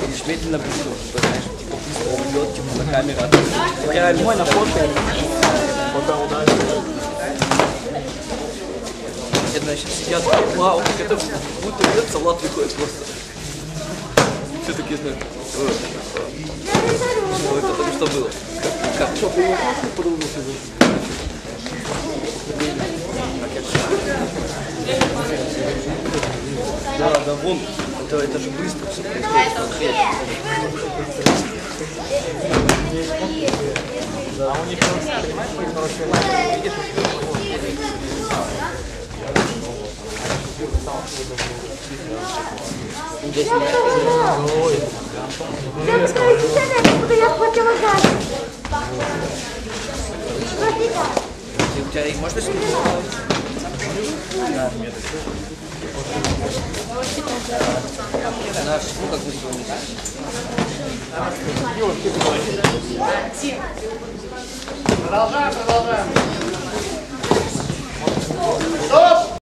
Видишь, медленно быстро, знаешь, типа быстро идет, типа на камеру. Камера мой на фото. Все, значит, сидят, вау, как это будто идет, салат выходит просто. Все такие, знаешь, «Э, э». что это там что было? Как, как? Да, да, вон, это, это же быстро все происходит. конкретно. Прямо скажите, что буду я. Смотрите. Ты- У тебя их можно? Да. Наш, ну как быстро он Продолжаем, продолжаем.